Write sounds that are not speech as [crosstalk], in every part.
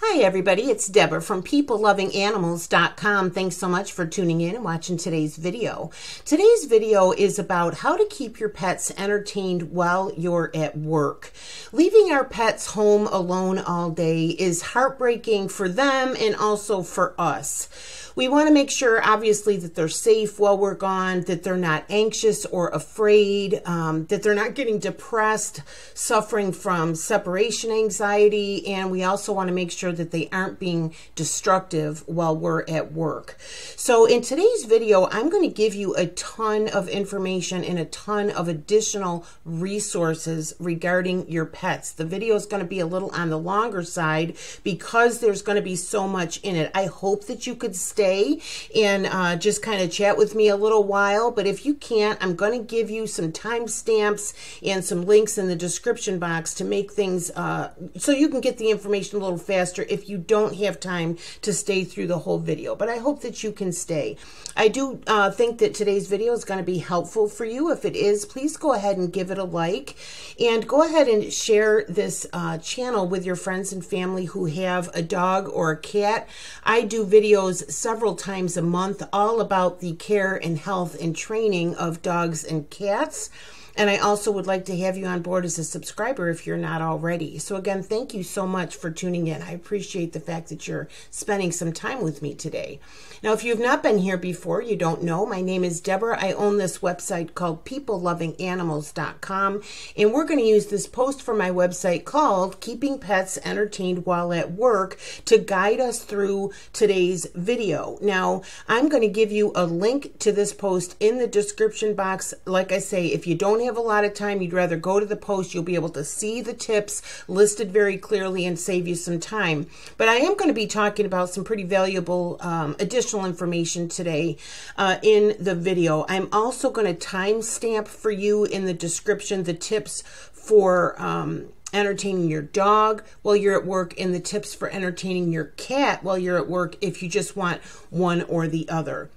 Hi, everybody. It's Debra from PeopleLovingAnimals.com. Thanks so much for tuning in and watching today's video. Today's video is about how to keep your pets entertained while you're at work. Leaving our pets home alone all day is heartbreaking for them and also for us. We want to make sure, obviously, that they're safe while we're gone, that they're not anxious or afraid, um, that they're not getting depressed, suffering from separation anxiety, and we also want to make sure that they aren't being destructive while we're at work. So, in today's video, I'm going to give you a ton of information and a ton of additional resources regarding your pets. The video is going to be a little on the longer side because there's going to be so much in it. I hope that you could stay stay and uh, just kind of chat with me a little while. But if you can't, I'm going to give you some timestamps and some links in the description box to make things uh, so you can get the information a little faster if you don't have time to stay through the whole video. But I hope that you can stay. I do uh, think that today's video is going to be helpful for you. If it is, please go ahead and give it a like and go ahead and share this uh, channel with your friends and family who have a dog or a cat. I do videos several several times a month all about the care and health and training of dogs and cats. And I also would like to have you on board as a subscriber if you're not already. So, again, thank you so much for tuning in. I appreciate the fact that you're spending some time with me today. Now, if you've not been here before, you don't know, my name is Debra. I own this website called PeopleLovingAnimals.com. And we're going to use this post from my website called Keeping Pets Entertained While at Work to guide us through today's video. Now, I'm going to give you a link to this post in the description box. Like I say, if you don't have a lot of time, you'd rather go to the post, you'll be able to see the tips listed very clearly and save you some time. But I am going to be talking about some pretty valuable um, additional information today uh, in the video. I'm also going to timestamp for you in the description the tips for um, entertaining your dog while you're at work and the tips for entertaining your cat while you're at work if you just want one or the other.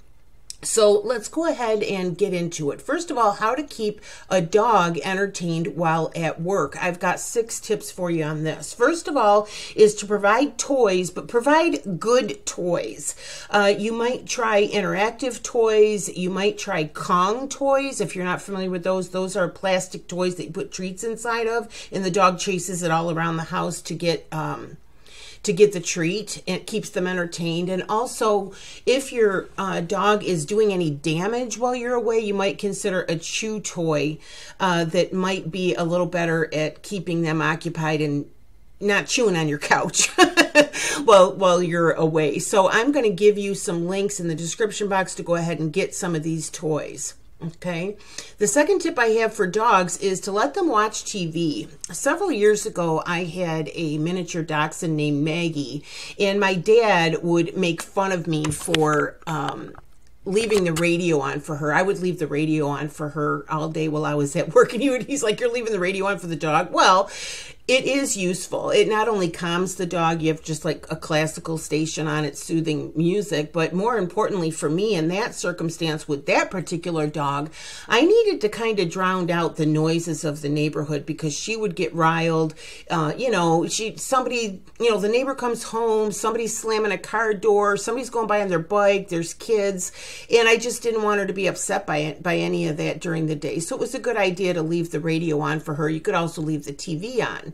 So let's go ahead and get into it. First of all, how to keep a dog entertained while at work. I've got six tips for you on this. First of all, is to provide toys, but provide good toys. Uh, you might try interactive toys. You might try Kong toys. If you're not familiar with those, those are plastic toys that you put treats inside of, and the dog chases it all around the house to get. Um, to get the treat. It keeps them entertained. And also, if your uh, dog is doing any damage while you're away, you might consider a chew toy uh, that might be a little better at keeping them occupied and not chewing on your couch [laughs] while while you're away. So I'm going to give you some links in the description box to go ahead and get some of these toys. Okay. The second tip I have for dogs is to let them watch TV. Several years ago, I had a miniature dachshund named Maggie, and my dad would make fun of me for um, leaving the radio on for her. I would leave the radio on for her all day while I was at work. And he would, he's like, You're leaving the radio on for the dog? Well, it is useful. It not only calms the dog, you have just like a classical station on it, soothing music, but more importantly for me in that circumstance with that particular dog, I needed to kind of drown out the noises of the neighborhood because she would get riled. Uh, you know, she somebody, you know, the neighbor comes home, somebody's slamming a car door, somebody's going by on their bike, there's kids, and I just didn't want her to be upset by it by any of that during the day. So it was a good idea to leave the radio on for her. You could also leave the TV on.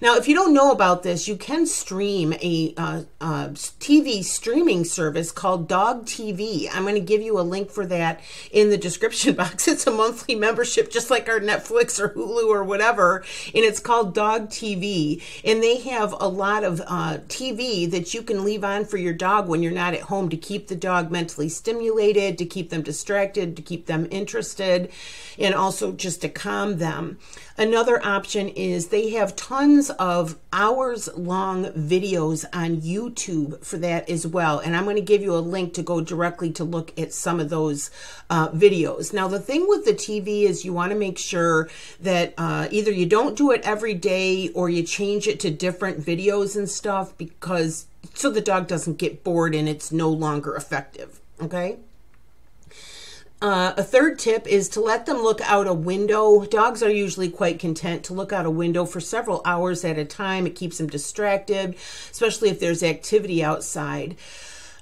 Now, if you don't know about this, you can stream a uh, uh, TV streaming service called Dog TV. I'm going to give you a link for that in the description [laughs] box. It's a monthly membership, just like our Netflix or Hulu or whatever, and it's called Dog TV. And they have a lot of uh, TV that you can leave on for your dog when you're not at home to keep the dog mentally stimulated, to keep them distracted, to keep them interested, and also just to calm them. Another option is they have tons of hours long videos on YouTube for that as well. And I'm going to give you a link to go directly to look at some of those uh, videos. Now, the thing with the TV is you want to make sure that uh, either you don't do it every day or you change it to different videos and stuff because so the dog doesn't get bored and it's no longer effective. Okay. Uh, a third tip is to let them look out a window. Dogs are usually quite content to look out a window for several hours at a time. It keeps them distracted, especially if there's activity outside.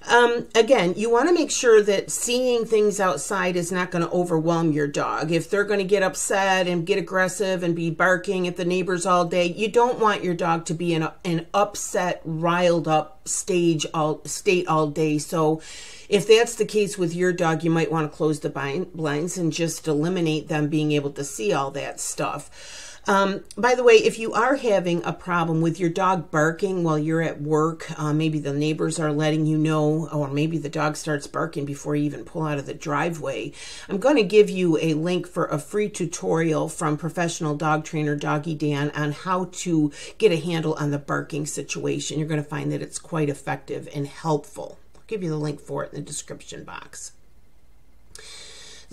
Um, again, you want to make sure that seeing things outside is not going to overwhelm your dog. If they're going to get upset and get aggressive and be barking at the neighbors all day, you don't want your dog to be in a, an upset, riled up stage all state all day. So, if that's the case with your dog, you might want to close the blinds and just eliminate them being able to see all that stuff. Um, by the way, if you are having a problem with your dog barking while you're at work, uh, maybe the neighbors are letting you know, or maybe the dog starts barking before you even pull out of the driveway, I'm going to give you a link for a free tutorial from professional dog trainer Doggy Dan on how to get a handle on the barking situation. You're going to find that it's quite effective and helpful. I'll give you the link for it in the description box.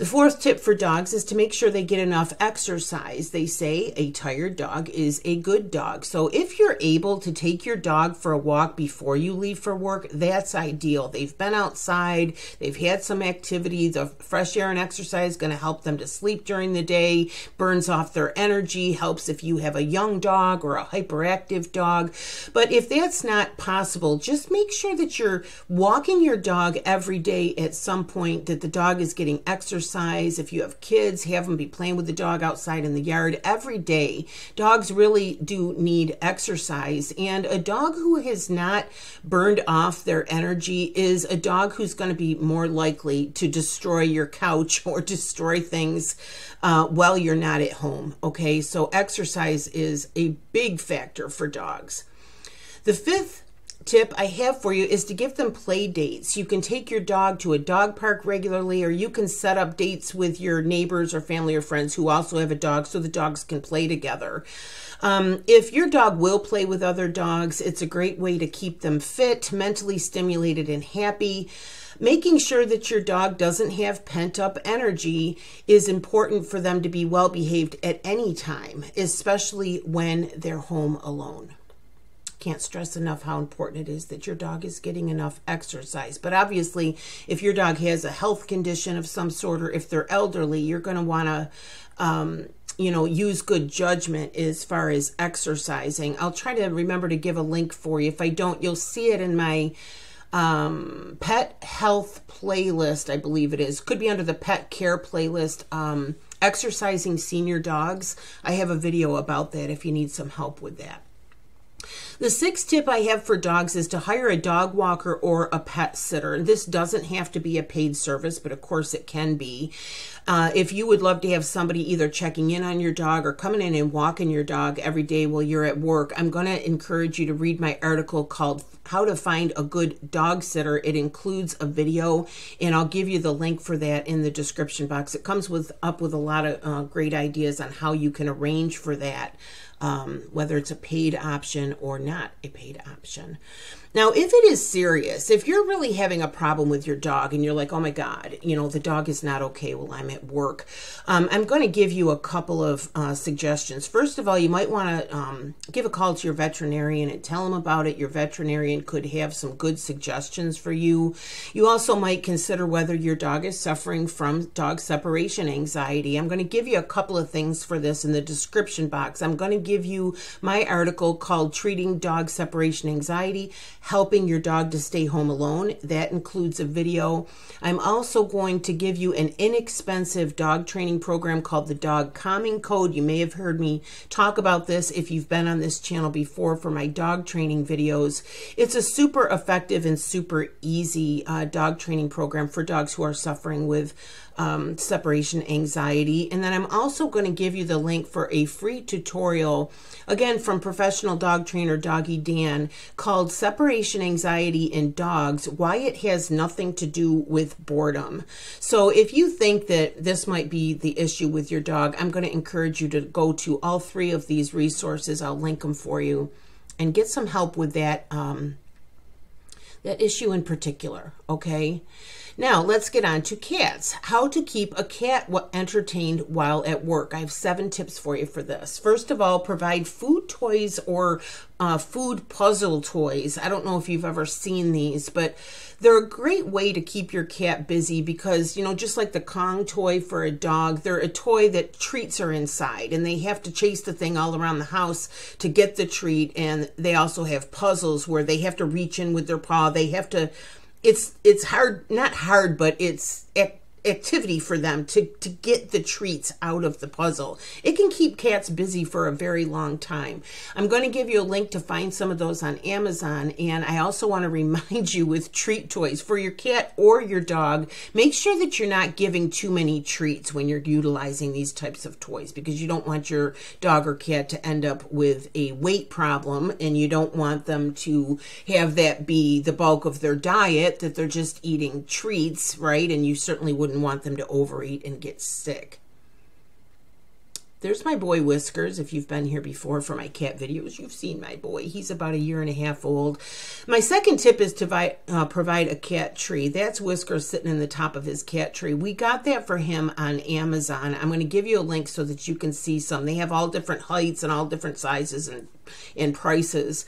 The fourth tip for dogs is to make sure they get enough exercise. They say a tired dog is a good dog. So if you're able to take your dog for a walk before you leave for work, that's ideal. They've been outside, they've had some activity. The fresh air and exercise is going to help them to sleep during the day, burns off their energy, helps if you have a young dog or a hyperactive dog. But if that's not possible, just make sure that you're walking your dog every day at some point, that the dog is getting exercise exercise. If you have kids, have them be playing with the dog outside in the yard every day. Dogs really do need exercise. And a dog who has not burned off their energy is a dog who's going to be more likely to destroy your couch [laughs] or destroy things uh, while you're not at home. Okay, so exercise is a big factor for dogs. The fifth tip I have for you is to give them play dates. You can take your dog to a dog park regularly, or you can set up dates with your neighbors or family or friends who also have a dog so the dogs can play together. Um, if your dog will play with other dogs, it's a great way to keep them fit, mentally stimulated, and happy. Making sure that your dog doesn't have pent up energy is important for them to be well behaved at any time, especially when they're home alone. Can't stress enough how important it is that your dog is getting enough exercise. But obviously, if your dog has a health condition of some sort or if they're elderly, you're going to want to. Um, you know, use good judgment as far as exercising. I'll try to remember to give a link for you. If I don't, you'll see it in my um, pet health playlist, I believe it is. Could be under the pet care playlist. Um, exercising senior dogs. I have a video about that if you need some help with that. The sixth tip I have for dogs is to hire a dog walker or a pet sitter. This doesn't have to be a paid service, but of course it can be. Uh, if you would love to have somebody either checking in on your dog or coming in and walking your dog every day while you're at work, I'm going to encourage you to read my article called How to Find a Good Dog Sitter. It includes a video, and I'll give you the link for that in the description box. It comes with up with a lot of uh, great ideas on how you can arrange for that um, whether it's a paid option or not a paid option. Now, if it is serious, if you're really having a problem with your dog and you're like, oh my God, you know, the dog is not okay while I'm at work, um, I'm going to give you a couple of uh, suggestions. First of all, you might want to um, give a call to your veterinarian and tell them about it. Your veterinarian could have some good suggestions for you. You also might consider whether your dog is suffering from dog separation anxiety. I'm going to give you a couple of things for this in the description box. I'm going to give you my article called Treating Dog Separation Anxiety helping your dog to stay home alone. That includes a video. I'm also going to give you an inexpensive dog training program called the Dog Calming Code. You may have heard me talk about this if you've been on this channel before for my dog training videos. It's a super effective and super easy uh, dog training program for dogs who are suffering with um, separation anxiety. And then I'm also going to give you the link for a free tutorial, again, from professional dog trainer Doggy Dan, called Separation Anxiety in Dogs Why It Has Nothing to Do with Boredom. So if you think that this might be the issue with your dog, I'm going to encourage you to go to all three of these resources. I'll link them for you and get some help with that. Um, that issue in particular, okay? Now, let's get on to cats. How to keep a cat entertained while at work. I have seven tips for you for this. First of all, provide food toys or uh, food puzzle toys. I don't know if you've ever seen these, but they're a great way to keep your cat busy because, you know, just like the Kong toy for a dog, they're a toy that treats are inside and they have to chase the thing all around the house to get the treat. And they also have puzzles where they have to reach in with their paw. They have to it's it's hard not hard but it's activity for them to, to get the treats out of the puzzle. It can keep cats busy for a very long time. I'm going to give you a link to find some of those on Amazon. And I also want to [laughs] remind you with treat toys for your cat or your dog, make sure that you're not giving too many treats when you're utilizing these types of toys because you don't want your dog or cat to end up with a weight problem and you don't want them to have that be the bulk of their diet, that they're just eating treats, right? And you certainly wouldn't wouldn't want them to overeat and get sick. There's my boy Whiskers. If you've been here before for my cat videos, you've seen my boy. He's about a year and a half old. My second tip is to uh, provide a cat tree. That's Whiskers sitting in the top of his cat tree. We got that for him on Amazon. I'm going to give you a link so that you can see some. They have all different heights and all different sizes and, and prices.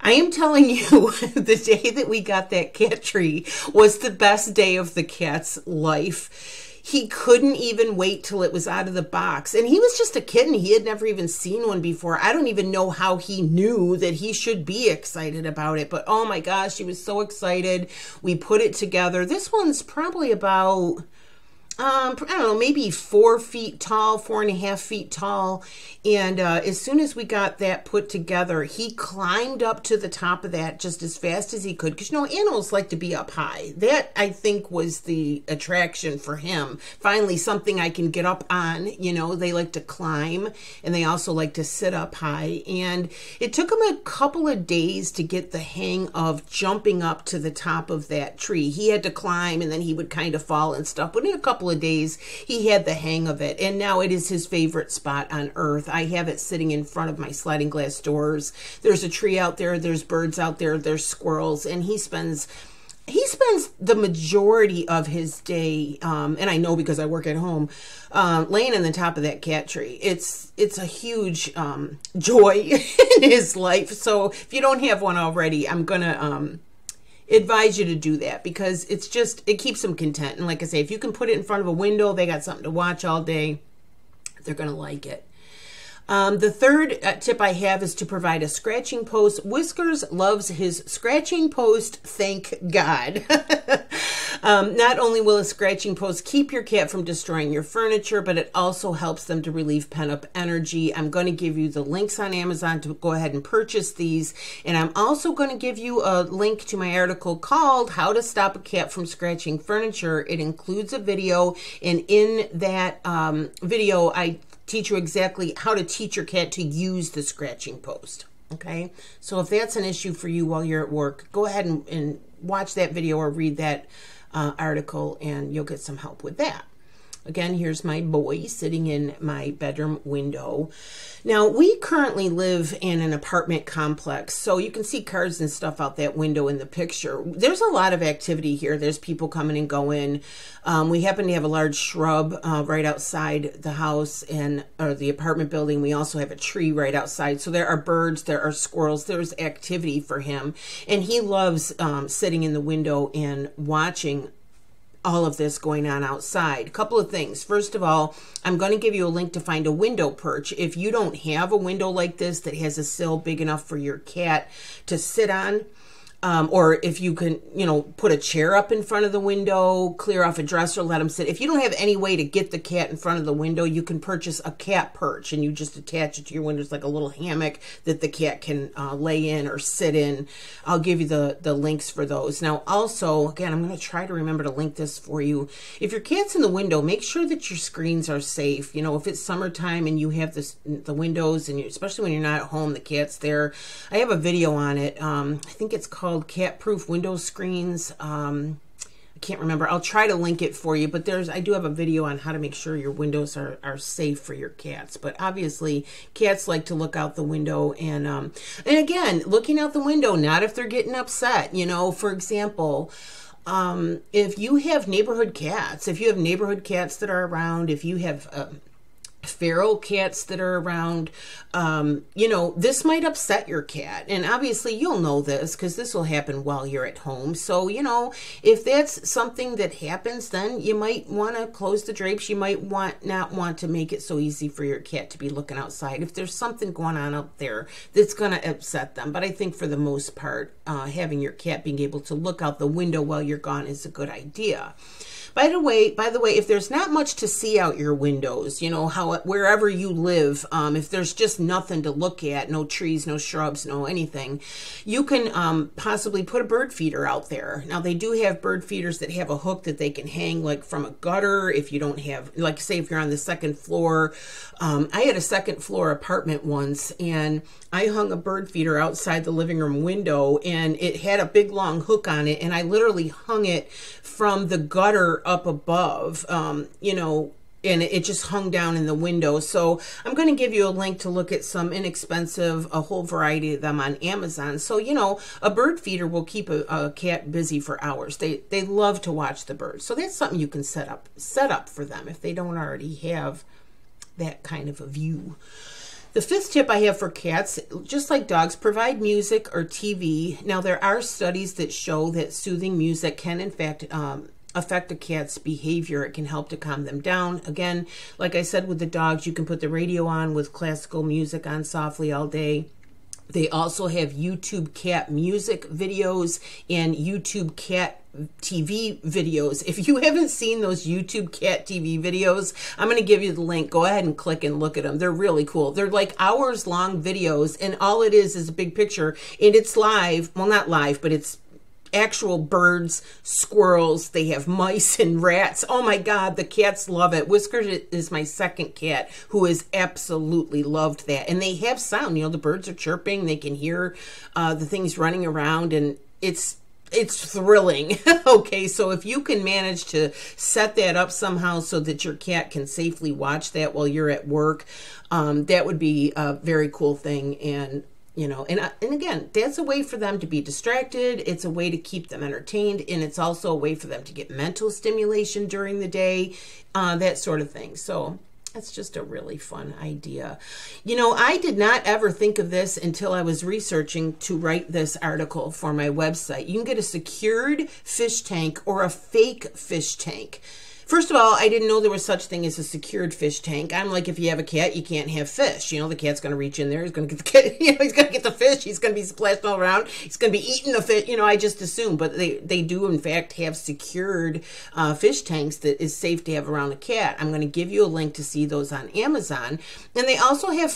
I am telling you, [laughs] the day that we got that cat tree was the best day of the cat's life. He couldn't even wait till it was out of the box. And he was just a kitten. He had never even seen one before. I don't even know how he knew that he should be excited about it. But oh my gosh, he was so excited. We put it together. This one's probably about um, I don't know, maybe four feet tall, four and a half feet tall. And uh, as soon as we got that put together, he climbed up to the top of that just as fast as he could. Because, you know, animals like to be up high. That, I think, was the attraction for him. Finally, something I can get up on. You know, they like to climb and they also like to sit up high. And it took him a couple of days to get the hang of jumping up to the top of that tree. He had to climb and then he would kind of fall and stuff. But in a couple couple of days, he had the hang of it. And now it is his favorite spot on earth. I have it sitting in front of my sliding glass doors. There's a tree out there, there's birds out there, there's squirrels, and he spends he spends the majority of his day, um, and I know because I work at home, um, laying in the top of that cat tree. It's it's a huge um, joy [laughs] in his life. So if you don't have one already, I'm gonna um, advise you to do that because it's just it keeps them content and like i say if you can put it in front of a window they got something to watch all day they're going to like it um, the third uh, tip I have is to provide a scratching post. Whiskers loves his scratching post, thank God. [laughs] um, not only will a scratching post keep your cat from destroying your furniture, but it also helps them to relieve pent up energy. I'm going to give you the links on Amazon to go ahead and purchase these. And I'm also going to give you a link to my article called How to Stop a Cat from Scratching Furniture. It includes a video, and in that um, video, I teach you exactly how to teach your cat to use the scratching post. Okay, so if that's an issue for you while you're at work, go ahead and, and watch that video or read that uh, article, and you'll get some help with that. Again, here's my boy sitting in my bedroom window. Now, we currently live in an apartment complex, so you can see cars and stuff out that window in the picture. There's a lot of activity here. There's people coming and going. Um, we happen to have a large shrub uh, right outside the house and or the apartment building. We also have a tree right outside. So there are birds, there are squirrels, there's activity for him. And he loves um, sitting in the window and watching all of this going on outside. A couple of things. First of all, I'm going to give you a link to find a window perch. If you don't have a window like this that has a sill big enough for your cat to sit on, um, or if you can, you know, put a chair up in front of the window, clear off a dresser, let them sit. If you don't have any way to get the cat in front of the window, you can purchase a cat perch and you just attach it to your windows like a little hammock that the cat can uh, lay in or sit in. I'll give you the, the links for those. Now, also, again, I'm going to try to remember to link this for you. If your cat's in the window, make sure that your screens are safe. You know, if it's summertime and you have this, the windows, and you, especially when you're not at home, the cat's there. I have a video on it. Um, I think it's called called Cat Proof Window Screens. Um, I can't remember. I'll try to link it for you, but there's I do have a video on how to make sure your windows are, are safe for your cats. But obviously, cats like to look out the window and um, and again, looking out the window, not if they're getting upset. You know, for example, um, if you have neighborhood cats, if you have neighborhood cats that are around, if you have um, feral cats that are around. Um, you know this might upset your cat. And obviously you'll know this because this will happen while you're at home. So you know if that's something that happens then you might want to close the drapes. You might want not want to make it so easy for your cat to be looking outside. If there's something going on up there that's going to upset them. But i think for the most part uh, having your cat being able to look out the window while you're gone is a good idea by the way, by the way, if there's not much to see out your windows, you know how wherever you live, um, if there's just nothing to look at, no trees, no shrubs, no anything, you can um, possibly put a bird feeder out there. Now they do have bird feeders that have a hook that they can hang like from a gutter. If you don't have, like, say if you're on the second floor, um, I had a second floor apartment once, and I hung a bird feeder outside the living room window, and it had a big long hook on it, and I literally hung it from the gutter up above, um, you know, and it just hung down in the window. So I'm going to give you a link to look at some inexpensive, a whole variety of them on Amazon. So, you know, a bird feeder will keep a, a, cat busy for hours. They, they love to watch the birds. So that's something you can set up, set up for them if they don't already have that kind of a view. The fifth tip I have for cats, just like dogs, provide music or TV. Now, there are studies that show that soothing music can, in fact, um, affect a cat's behavior. It can help to calm them down. Again, like I said with the dogs, you can put the radio on with classical music on softly all day. They also have YouTube cat music videos and YouTube cat TV videos. If you haven't seen those YouTube cat TV videos, I'm going to give you the link. Go ahead and click and look at them. They're really cool. They're like hours long videos, and all it is is a big picture, and it's live. Well, not live, but it's actual birds, squirrels. They have mice and rats. Oh my God, the cats love it. Whiskers is my second cat who has absolutely loved that. And they have sound. You know, the birds are chirping. They can hear uh, the things running around, and it's it's thrilling. [laughs] okay, so if you can manage to set that up somehow so that your cat can safely watch that while you're at work, um, that would be a very cool thing. And you know and and again that's a way for them to be distracted it's a way to keep them entertained and it's also a way for them to get mental stimulation during the day uh, that sort of thing so that's just a really fun idea. You know, I did not ever think of this until I was researching to write this article for my website. You can get a secured fish tank or a fake fish tank. First of all, I didn't know there was such thing as a secured fish tank. I'm like, if you have a cat, you can't have fish. You know, the cat's going to reach in there. He's going to get the cat, [laughs] you know, he's going to get the fish. He's going to be splashing all around. He's going to be eating the fish. You know, I just assume, but they, they do in fact have secured uh, fish tanks that is safe to have around a cat. I'm going to give you a link to see those on Amazon. And they also have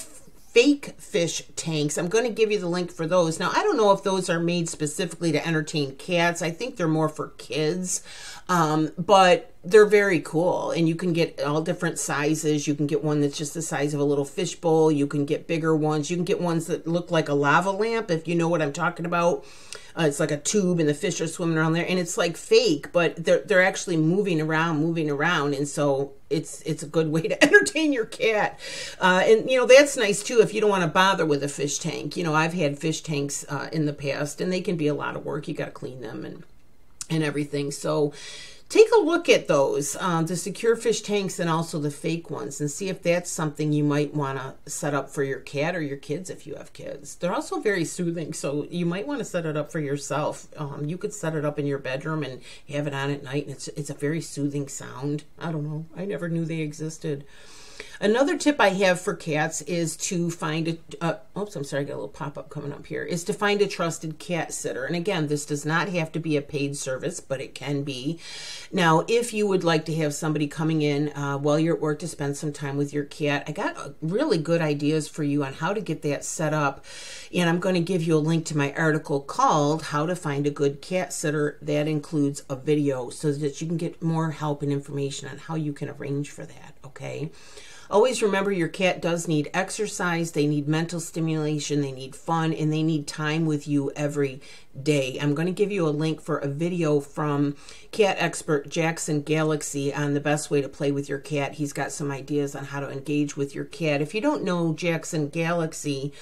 fake fish tanks. I'm going to give you the link for those. Now, I don't know if those are made specifically to entertain cats. I think they're more for kids. Um, but they're very cool and you can get all different sizes. You can get one that's just the size of a little fish bowl. You can get bigger ones. You can get ones that look like a lava lamp, if you know what I'm talking about. Uh, it's like a tube and the fish are swimming around there and it's like fake, but they're, they're actually moving around, moving around. And so it's, it's a good way to [laughs] entertain your cat. Uh, and you know, that's nice too. If you don't want to bother with a fish tank, you know, I've had fish tanks, uh, in the past and they can be a lot of work. You got to clean them and and everything. So take a look at those, um, the secure fish tanks and also the fake ones, and see if that's something you might want to set up for your cat or your kids if you have kids. They're also very soothing, so you might want to set it up for yourself. Um, you could set it up in your bedroom and have it on at night, and it's it's a very soothing sound. I don't know. I never knew they existed. Another tip I have for cats is to find a, uh, oops, I'm sorry, I got a little pop-up coming up here, is to find a trusted cat sitter. And again, this does not have to be a paid service, but it can be. Now, if you would like to have somebody coming in uh, while you're at work to spend some time with your cat, I got uh, really good ideas for you on how to get that set up. And I'm going to give you a link to my article called How to Find a Good Cat Sitter. That includes a video so that you can get more help and information on how you can arrange for that, okay? Always remember your cat does need exercise, they need mental stimulation, they need fun, and they need time with you every day. I'm going to give you a link for a video from cat expert Jackson Galaxy on the best way to play with your cat. He's got some ideas on how to engage with your cat. If you don't know Jackson Galaxy,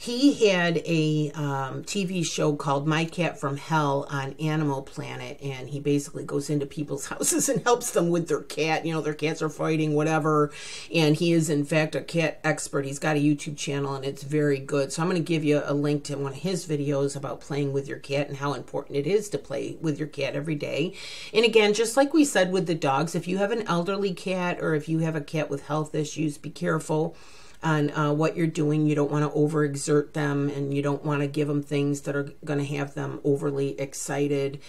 he had a um, TV show called My Cat from Hell on Animal Planet, and he basically goes into people's [laughs] houses and helps them with their cat. You know, their cats are fighting, whatever. And he is, in fact, a cat expert. He's got a YouTube channel, and it's very good. So I'm going to give you a link to one of his videos about playing with your cat and how important it is to play with your cat every day. And again, just like we said with the dogs, if you have an elderly cat or if you have a cat with health issues, be careful on uh, what you're doing. You don't want to overexert them and you don't want to give them things that are going to have them overly excited.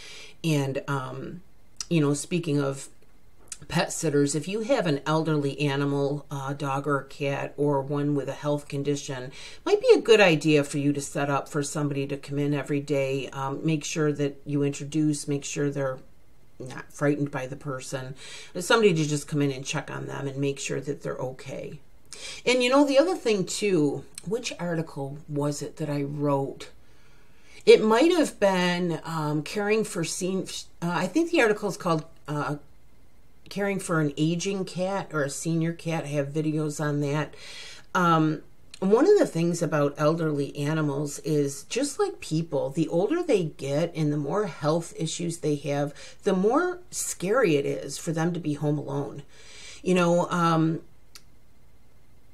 And, um, you know, speaking of pet sitters, if you have an elderly animal, uh, dog or cat, or one with a health condition, might be a good idea for you to set up for somebody to come in every day. Um, make sure that you introduce, make sure they're not frightened by the person. Somebody to just come in and check on them and make sure that they're okay. And you know, the other thing too, which article was it that I wrote? It might have been um, caring for senior. Uh, I think the article is called uh, "Caring for an Aging Cat" or a Senior Cat. I have videos on that. Um, one of the things about elderly animals is just like people, the older they get and the more health issues they have, the more scary it is for them to be home alone. You know, um,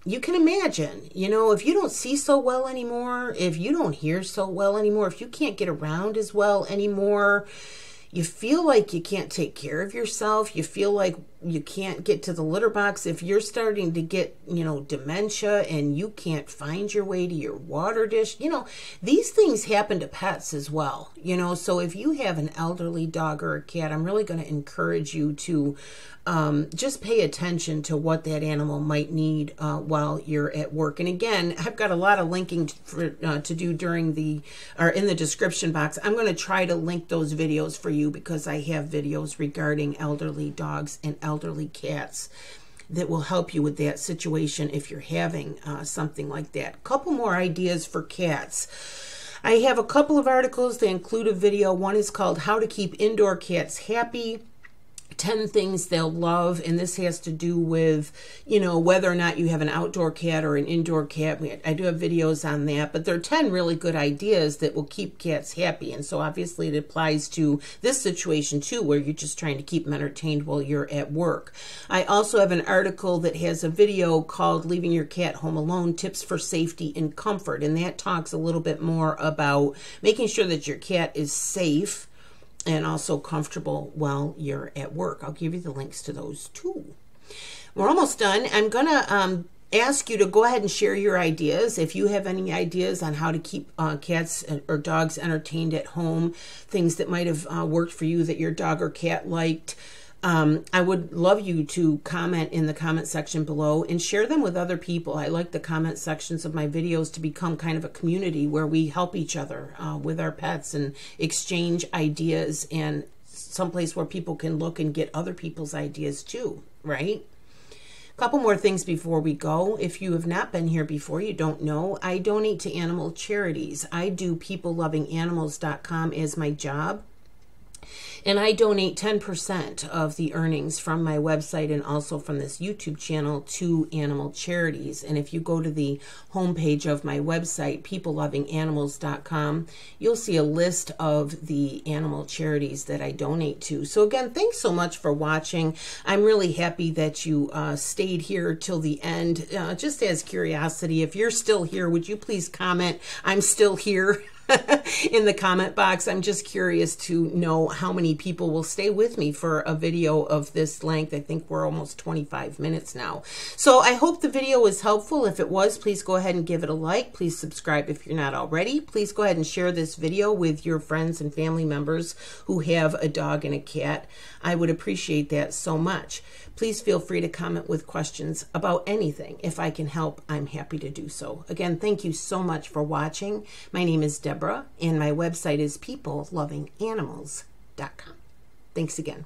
you can imagine, you know, if you don't see so well anymore, if you don't hear so well anymore, if you can't get around as well anymore, you feel like you can't take care of yourself, you feel like you can't get to the litter box, if you're starting to get, you know, dementia and you can't find your way to your water dish, you know, these things happen to pets as well, you know. So if you have an elderly dog or a cat, I'm really going to encourage you to um, just pay attention to what that animal might need uh, while you're at work. And again, I've got a lot of linking for, uh, to do during the or in the description box. I'm going to try to link those videos for you because I have videos regarding elderly dogs and elderly cats that will help you with that situation if you're having uh, something like that. Couple more ideas for cats. I have a couple of articles. They include a video. One is called How to Keep Indoor Cats Happy. 10 things they'll love and this has to do with you know whether or not you have an outdoor cat or an indoor cat. I do have videos on that but there are 10 really good ideas that will keep cats happy and so obviously it applies to this situation too where you're just trying to keep them entertained while you're at work. I also have an article that has a video called leaving your cat home alone tips for safety and comfort and that talks a little bit more about making sure that your cat is safe and also comfortable while you're at work. I'll give you the links to those too. We're almost done. I'm going to um, ask you to go ahead and share your ideas. If you have any ideas on how to keep uh, cats or dogs entertained at home, things that might have uh, worked for you that your dog or cat liked, um, I would love you to comment in the comment section below and share them with other people. I like the comment sections of my videos to become kind of a community where we help each other uh, with our pets and exchange ideas and someplace where people can look and get other people's ideas too, right? Couple more things before we go. If you have not been here before, you don't know, I donate to animal charities. I do peoplelovinganimals.com as my job. And I donate 10% of the earnings from my website and also from this YouTube channel to animal charities. And if you go to the homepage of my website, peoplelovinganimals.com, you'll see a list of the animal charities that I donate to. So, again, thanks so much for watching. I'm really happy that you uh, stayed here till the end. Uh, just as curiosity, if you're still here, would you please comment? I'm still here. [laughs] in the comment box. I'm just curious to know how many people will stay with me for a video of this length. I think we're almost 25 minutes now. So I hope the video was helpful. If it was, please go ahead and give it a like. Please subscribe if you're not already. Please go ahead and share this video with your friends and family members who have a dog and a cat. I would appreciate that so much. Please feel free to comment with questions about anything. If I can help, I'm happy to do so. Again, thank you so much for watching. My name is Debra, and my website is peoplelovinganimals.com. Thanks again.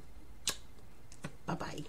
Bye-bye.